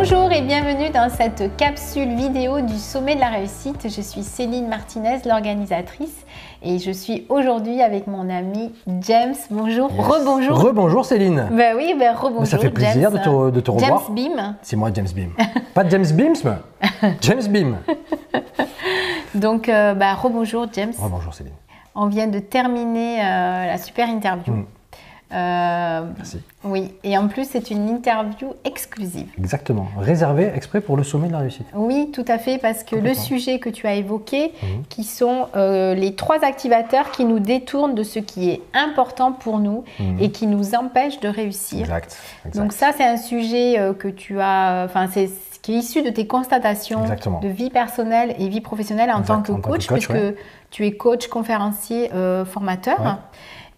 Bonjour et bienvenue dans cette capsule vidéo du sommet de la réussite. Je suis Céline Martinez, l'organisatrice, et je suis aujourd'hui avec mon ami James. Bonjour, rebonjour. Rebonjour Céline. Ben oui, ben rebonjour. ça fait plaisir James. de te, de te revoir. James Beam. C'est moi James Beam. Pas James Beams, mais James Beam. Donc, euh, ben, rebonjour James. Rebonjour Céline. On vient de terminer euh, la super interview. Mm. Euh, Merci. oui, et en plus c'est une interview exclusive. Exactement. Réservé exprès pour le sommet de la réussite. Oui, tout à fait, parce que le sujet que tu as évoqué, Mhm. qui sont euh, les trois activateurs qui nous détournent de ce qui est important pour nous Mhm. et qui nous empêchent de réussir. Exact. exact. Donc ça, c'est un sujet euh, que tu as, enfin c'est ce qui est issu de tes constatations Exactement. de vie personnelle et vie professionnelle en Exact, tant que en tant que coach, puisque ouais. tu es coach, conférencier, formateur. Ouais.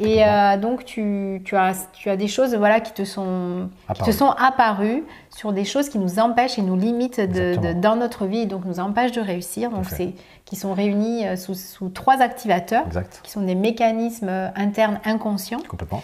Et euh, donc tu, tu as, tu as des choses voilà, qui, te sont, qui te Apparues. sont apparues sur des choses qui nous empêchent et nous limitent de- de- Exactement. dans notre vie et donc nous empêchent de réussir. Donc c'est qui sont réunis euh, sous, sous trois activateurs Exact. qui sont des mécanismes euh, internes inconscients. Complètement.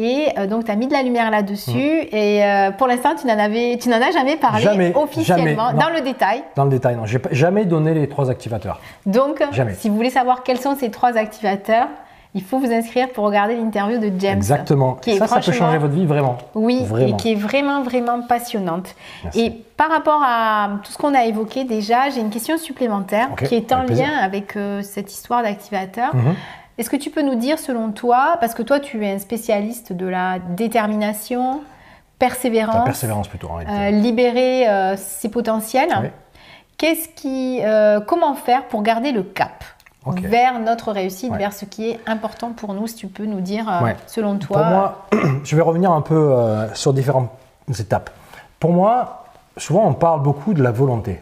Et euh, donc, tu as mis de la lumière là-dessus. Et euh, pour l'instant, tu n'en avais, tu n'en as jamais parlé. Jamais, officiellement, jamais, dans le détail. Dans le détail, non. J'ai jamais donné les trois activateurs. Donc, Jamais. si vous voulez savoir quels sont ces trois activateurs, il faut vous inscrire pour regarder l'interview de James. Exactement. Qui ça, ça peut changer votre vie vraiment. Oui, Vraiment. et qui est vraiment, vraiment passionnante. Merci. Et par rapport à tout ce qu'on a évoqué déjà, j'ai une question supplémentaire qui est en avec plaisir. lien avec euh, cette histoire d'activateur. Mhm. Est-ce que tu peux nous dire, selon toi, parce que toi, tu es un spécialiste de la détermination, persévérance, La persévérance plutôt euh, libérer euh, ses potentiels. Oui. Qu'est-ce qui, comment faire pour garder le cap? Vers notre réussite, Ouais. vers ce qui est important pour nous Si tu peux nous dire, euh, Ouais. selon toi. Pour moi, je vais revenir un peu euh, sur différentes étapes. Pour moi, souvent on parle beaucoup de la volonté.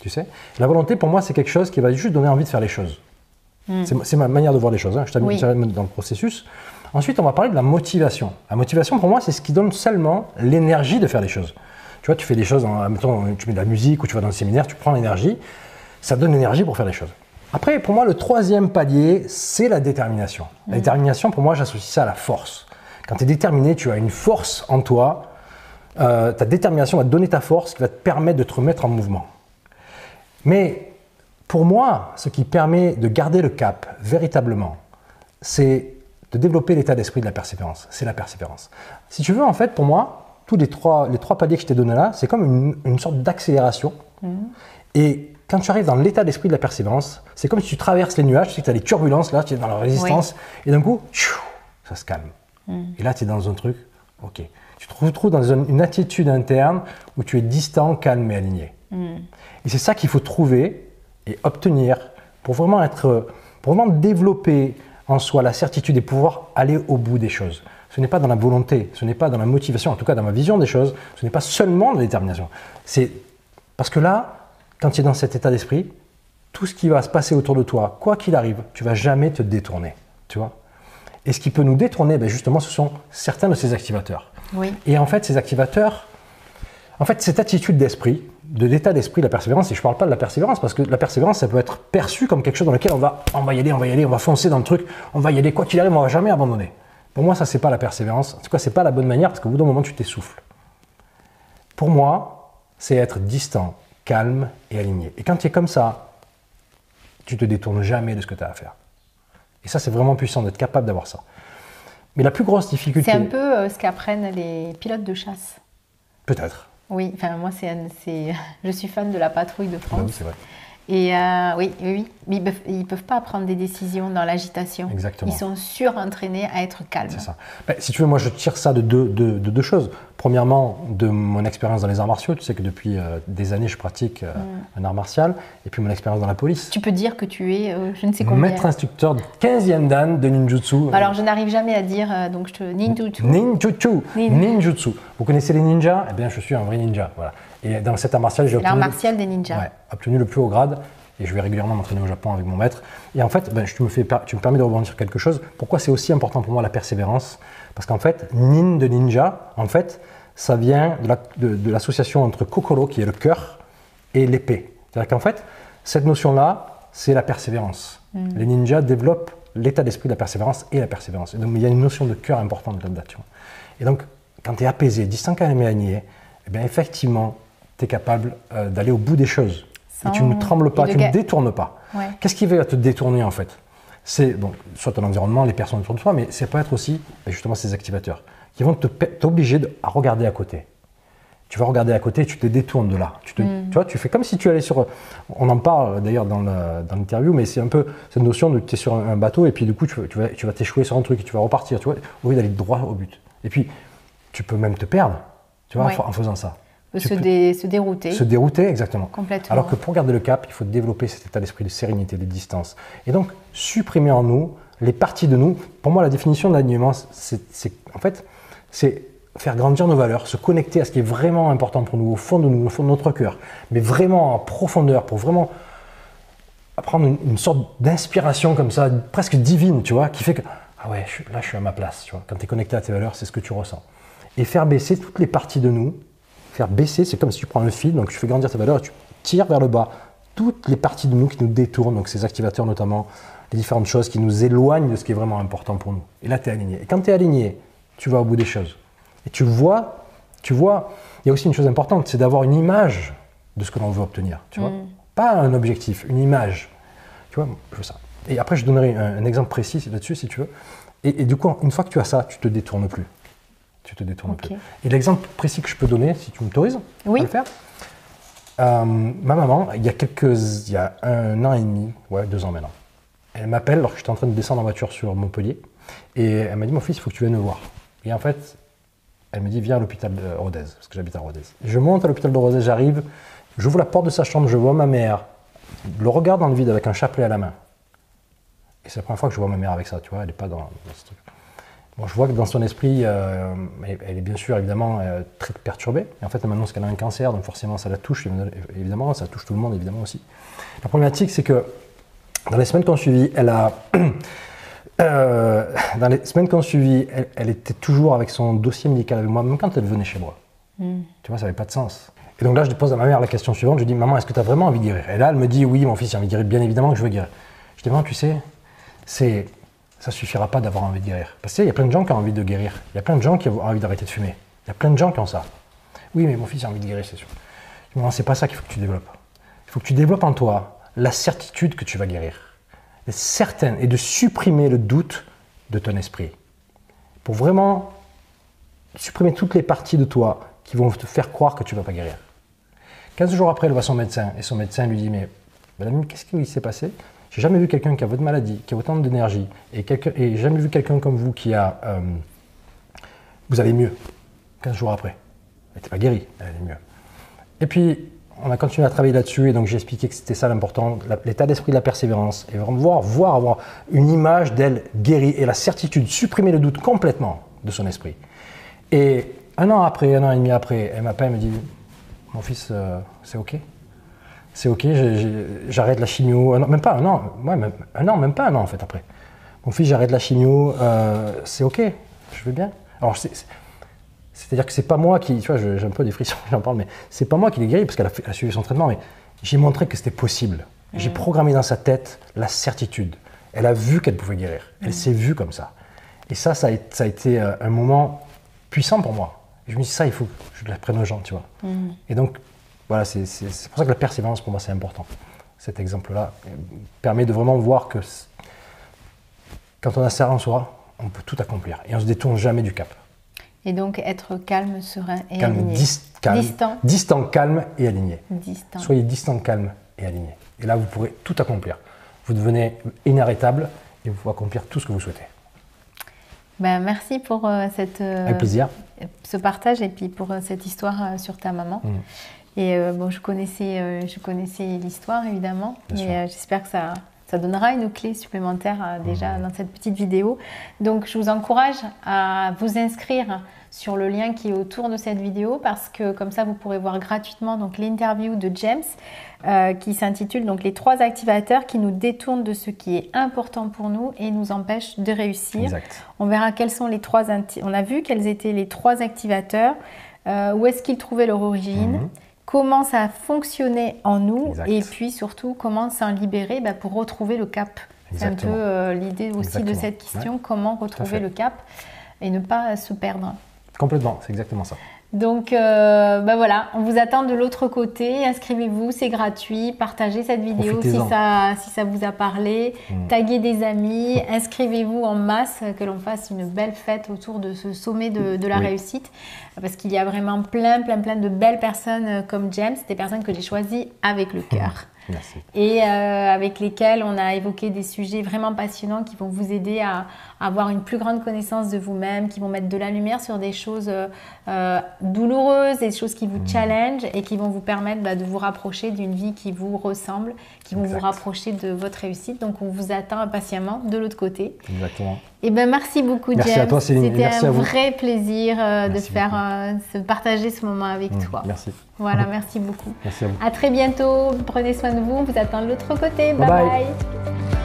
Tu sais, la volonté pour moi c'est quelque chose qui va juste donner envie de faire les choses. C'est- C'est ma manière de voir les choses. hein. Je t'amène Hmm. Oui. dans le processus. Ensuite, on va parler de la motivation. La motivation pour moi c'est ce qui donne seulement l'énergie de faire les choses. Tu vois, tu fais des choses, en, mettons, tu mets de la musique ou tu vas dans un séminaire, tu prends l'énergie, ça donne l'énergie pour faire les choses. Après, pour moi, le troisième palier, c'est la détermination. La détermination, pour moi, j'associe ça à la force. Quand tu es déterminé, tu as une force en toi. Euh, ta détermination va te donner ta force qui va te permettre de te remettre en mouvement. Mais pour moi, ce qui permet de garder le cap véritablement, c'est de développer l'état d'esprit de la persévérance. C'est la persévérance. Si tu veux, en fait, pour moi, tous les trois, les trois paliers que je t'ai donnés là, c'est comme une, une sorte d'accélération. Et quand tu arrives dans l'état d'esprit de la persévérance, c'est comme si tu traverses les nuages, tu sais que tu as les turbulences, là, tu es dans la résistance, et d'un coup, ça se calme. Et là, tu es dans un truc, ok. Tu te retrouves dans une, attitude interne où tu es distant, calme et aligné. Et c'est ça qu'il faut trouver et obtenir pour vraiment être, pour vraiment développer en soi la certitude et pouvoir aller au bout des choses. Ce n'est pas dans la volonté, ce n'est pas dans la motivation, en tout cas dans ma vision des choses, ce n'est pas seulement de la détermination. C'est parce que là, quand tu es dans cet état d'esprit, tout ce qui va se passer autour de toi, quoi qu'il arrive, tu vas jamais te détourner, tu vois. Et ce qui peut nous détourner, ben justement, ce sont certains de ces activateurs. Oui. Et en fait, ces activateurs, en fait, cette attitude d'esprit, de l'état d'esprit de la persévérance, et je ne parle pas de la persévérance, parce que la persévérance, ça peut être perçu comme quelque chose dans lequel on va, on va y aller, on va y aller, on va foncer dans le truc, on va y aller, quoi qu'il arrive, on va jamais abandonner. Pour moi, ça, c'est pas la persévérance. En tout cas, c'est pas la bonne manière, parce qu'au bout d'un moment, tu t'essouffles. Pour moi, c'est être distant, calme et aligné. Et quand tu es comme ça, tu te détournes jamais de ce que tu as à faire. Et ça, c'est vraiment puissant d'être capable d'avoir ça. Mais la plus grosse difficulté, C'est un peu euh, ce qu'apprennent les pilotes de chasse. peut-être, Oui, enfin moi c'est, je suis fan de la patrouille de Bah France. oui, c'est vrai. Et euh, oui, oui, mais ils ils peuvent pas prendre des décisions dans l'agitation. Exactement. Ils sont surentraînés à être calmes. C'est ça. Ben, si tu veux, moi je tire ça de deux, de- de deux choses. Premièrement, de mon expérience dans les arts martiaux. Tu sais que depuis euh, des années, je pratique euh, un art martial. Et puis mon expérience dans la police. Tu peux dire que tu es, je ne sais combien. Maître instructeur de 15e dan de ninjutsu. Alors je n'arrive jamais à dire, donc je te ninjutsu. Ninjutsu. Nin- Ninjutsu. Vous connaissez les ninjas? Eh bien, je suis un vrai ninja. Voilà. Et dans cet art martial, j'ai L'art obtenu, martial des ninjas. ouais, obtenu le plus haut grade. Et je vais régulièrement m'entraîner au Japon avec mon maître. Et en fait, ben, me fais, tu me permets de rebondir sur quelque chose. Pourquoi c'est aussi important pour moi la persévérance? Parce qu'en fait, nin de ninja, en fait, ça vient de la- de- de l'association entre kokoro, qui est le cœur, et l'épée. C'est-à-dire qu'en fait, cette notion-là, c'est la persévérance. Les ninjas développent l'état d'esprit de la persévérance et la persévérance. Et donc, il y a une notion de cœur importante là-dedans. Et donc, quand tu es apaisé, distant, calme et aligné, eh bien, effectivement, tu es capable euh, d'aller au bout des choses. Sans- Et tu ne trembles pas, et tu ne détournes pas. Ouais. Qu'est-ce qui va te détourner en fait? C'est bon, soit ton environnement, les personnes autour de toi, mais c'est peut être aussi ben, justement ces activateurs qui vont t'obliger à regarder à côté. Tu vas regarder à côté, tu te détournes de là. Tu, te, tu vois, tu fais comme si tu allais sur. On en parle d'ailleurs dans l'interview, mais c'est un peu cette notion de tu es sur un, bateau et puis du coup tu, vas- tu vas tu vas t'échouer sur un truc et tu vas repartir, tu vois, au lieu d'aller droit au but. Et puis tu peux même te perdre, tu vois, Ouais. en faisant ça. Se, peux- dé- se dérouter. se dérouter, exactement. Complètement. Alors que pour garder le cap, il faut développer cet état d'esprit de sérénité, de distance. Et donc, supprimer en nous les parties de nous. Pour moi, la définition de l'alignement, c'est, en fait, c'est faire grandir nos valeurs, se connecter à ce qui est vraiment important pour nous, au fond de nous, au fond de notre cœur, mais vraiment en profondeur, pour vraiment prendre une, une sorte d'inspiration comme ça, presque divine, tu vois, qui fait que, ah ouais, je là, je suis à ma place, tu vois. Quand tu es connecté à tes valeurs, c'est ce que tu ressens. Et faire baisser toutes les parties de nous, faire baisser, c'est comme si tu prends un fil, donc tu fais grandir tes valeurs et tu tires vers le bas toutes les parties de nous qui nous détournent, donc ces activateurs notamment, les différentes choses qui nous éloignent de ce qui est vraiment important pour nous. Et là, tu es aligné. Et quand tu es aligné, tu vas au bout des choses. Et tu vois, tu vois, il y a aussi une chose importante, c'est d'avoir une image de ce que l'on veut obtenir, tu vois. Pas un objectif, une image. Tu vois, je veux ça. Et après, je donnerai un, un exemple précis là-dessus, si tu veux. Et, et du coup, une fois que tu as ça, tu te détournes plus. Tu te détournes Ok. plus. Et l'exemple précis que je peux donner, si tu m'autorises Oui. à le faire, euh, ma maman, il y a quelques, il y a un an et demi, ouais, deux ans maintenant, elle m'appelle alors que j'étais en train de descendre en voiture sur Montpellier, et elle m'a dit, mon fils, il faut que tu viennes me voir. Et en fait, elle me dit, viens à l'hôpital de Rodez, parce que j'habite à Rodez. Je monte à l'hôpital de Rodez, j'arrive, j'ouvre la porte de sa chambre, je vois ma mère, le regard dans le vide avec un chapelet à la main. Et c'est la première fois que je vois ma mère avec ça, tu vois, elle n'est pas dans, dans ce truc. Bon, je vois que dans son esprit, euh, elle, elle est bien sûr évidemment euh, très perturbée. Et en fait, elle m'annonce qu'elle a un cancer, donc forcément ça la touche, évidemment, ça touche tout le monde évidemment aussi. La problématique, c'est que dans les semaines qui ont suivi, elle a. euh, dans les semaines qui ont suivi, elle, elle était toujours avec son dossier médical avec moi, même quand elle venait chez moi. Tu vois, ça n'avait pas de sens. Et donc là, je pose à ma mère la question suivante. Je lui dis, maman, est-ce que tu as vraiment envie de guérir? Et là, elle me dit, oui, mon fils, j'ai envie de guérir. Bien évidemment que je veux guérir. Je dis, maman, tu sais, c'est, ça suffira pas d'avoir envie de guérir. Parce que tu sais, il y a plein de gens qui ont envie de guérir. Il y a plein de gens qui ont envie d'arrêter de fumer. Il y a plein de gens qui ont ça. Oui, mais mon fils a envie de guérir, c'est sûr. Maman, c'est pas ça qu'il faut que tu développes. Il faut que tu développes en toi la certitude que tu vas guérir. Et certaine, et de supprimer le doute de ton esprit. Pour vraiment supprimer toutes les parties de toi qui vont te faire croire que tu ne vas pas guérir. 15 jours après, elle voit son médecin et son médecin lui dit Mais madame, qu'est-ce qui s'est passé? J'ai jamais vu quelqu'un qui a votre maladie, qui a autant d'énergie, et, et jamais vu quelqu'un comme vous qui a. euh, vous allez mieux. 15 jours après. Elle n'était pas guérie, elle allait mieux. Et puis, on a continué à travailler là-dessus, et donc j'ai expliqué que c'était ça l'important, l'état d'esprit de la persévérance, et vraiment voir, voir avoir une image d'elle guérie, et la certitude, supprimer le doute complètement de son esprit. Et un an après, un an et demi après, elle m'appelle, elle me dit Mon fils, euh, c'est OK? C'est OK, j'arrête la chimio. Un an- même pas un an, ouais, même, un an, même pas un an en fait après. Mon fils, j'arrête la chimio, euh, c'est OK, je vais bien. Alors, c'est- c'est- c'est-à-dire que c'est pas moi qui, tu vois, j'ai un peu des frissons, j'en parle, mais c'est pas moi qui l'ai guéri parce qu'elle a, suivi son traitement, mais j'ai montré que c'était possible. J'ai programmé dans sa tête la certitude. Elle a vu qu'elle pouvait guérir. Elle s'est vue comme ça. Et ça, ça a, été- ça a été euh, un moment puissant pour moi. Je me dis, ça, il faut que je l'apprenne aux gens, tu vois. Et donc, voilà, c'est pour ça que la persévérance, pour moi, c'est important. Cet exemple-là euh, permet de vraiment voir que quand on a ça en soi, on peut tout accomplir. Et on ne se détourne jamais du cap. Et donc être calme, serein et Calme, aligné. dis- calme, Distant. distant, calme et aligné. Distant. Soyez distant, calme et aligné. Et là, vous pourrez tout accomplir. Vous devenez inarrêtable et vous pouvez accomplir tout ce que vous souhaitez. Ben, merci pour euh, cette, euh, ce partage et puis pour euh, cette histoire sur ta maman. Mm. Et euh, bon, je connaissais, euh, je connaissais l'histoire évidemment, mais euh, j'espère que ça, ça donnera une clé supplémentaire déjà Mm. dans cette petite vidéo. Donc, je vous encourage à vous inscrire sur le lien qui est autour de cette vidéo parce que comme ça, vous pourrez voir gratuitement donc l'interview de James euh, qui s'intitule donc les trois activateurs qui nous détournent de ce qui est important pour nous et nous empêchent de réussir. Exact. On verra quels sont les trois. On a vu quels étaient les trois activateurs, euh, où est-ce qu'ils trouvaient leur origine, Mhm. Comment ça a fonctionné en nous, Exact. et puis surtout comment s'en libérer bah, pour retrouver le cap. C'est un peu euh, l'idée aussi de cette question comment retrouver le cap et ne pas se perdre. Complètement, c'est exactement ça. Donc euh, bah voilà, on vous attend de l'autre côté. Inscrivez-vous, c'est gratuit. Partagez cette vidéo si ça, si ça vous a parlé. Mm. Taguez des amis. Inscrivez-vous en masse, que l'on fasse une belle fête autour de ce sommet de, la réussite. Parce qu'il y a vraiment plein, plein, plein de belles personnes euh, comme James, des personnes que j'ai choisies avec le cœur. Merci. Et euh, avec lesquels on a évoqué des sujets vraiment passionnants qui vont vous aider à, avoir une plus grande connaissance de vous-même, qui vont mettre de la lumière sur des choses euh, douloureuses, des choses qui vous mmh. challenge et qui vont vous permettre bah, de vous rapprocher d'une vie qui vous ressemble, qui vont vous rapprocher de votre réussite. Donc on vous attend impatiemment de l'autre côté. Exactement. Et eh ben merci beaucoup merci James. À toi, C'était un vrai plaisir euh, de faire, partager ce moment avec mmh, toi. Merci. Voilà, merci beaucoup. Merci à vous. À très bientôt. Prenez soin de vous. On vous attend de l'autre côté. bye. bye.